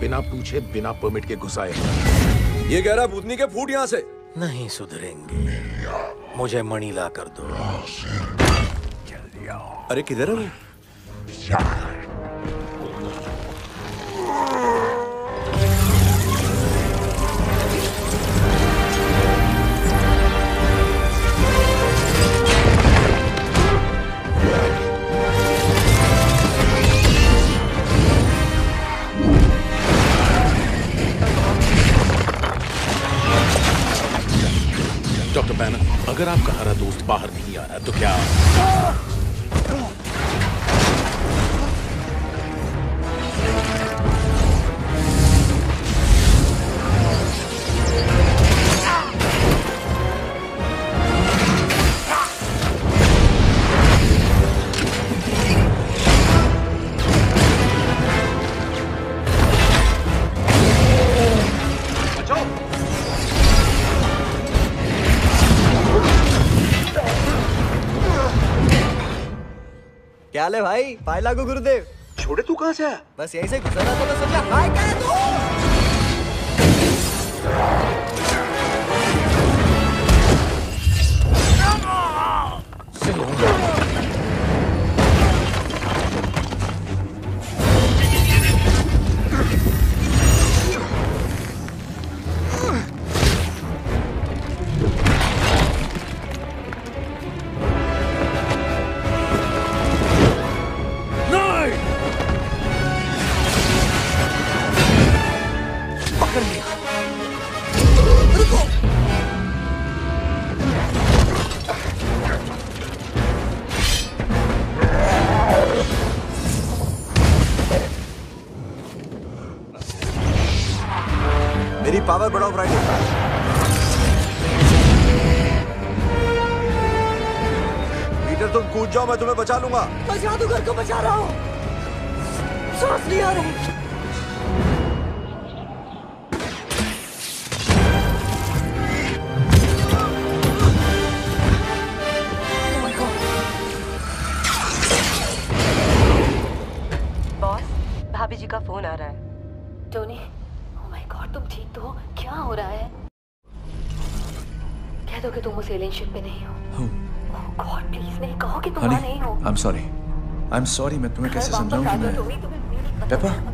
बिना पूछे बिना परमिट के घुसाए ये कह रहा भूतनी के फूट यहाँ से। नहीं सुधरेंगे। मुझे मणि ला कर दो। अरे किधर है डॉक्टर बैनर अगर आपका हरा दोस्त बाहर नहीं आ रहा तो क्या क्या है भाई? पाए लागू गुरुदेव। छोड़े तू कहाँ से आया बस यहीं से गुजरा था तो सोचा हाय क्या तू मेरी पावर बढ़ाओ फ्राइडे पीटर तुम कूद जाओ मैं तुम्हें बचा लूँगा। मैं जादूगर को बचा रहा हूँ। सांस नहीं आ रही भाभी जी का फ़ोन आ रहा है। टोनी ओह माय गॉड तुम ठीक तो हो? क्या हो रहा है? कह दो कि तुम उस एलियन शिप पे नहीं हो। ओह गॉड प्लीज़ नहीं कहो कि तुम वहाँ नहीं हो। I am sorry I am sorry मैं तुम्हें कैसे समझाऊं कि मैं टोनी तुम्हें मेरी पेपा है,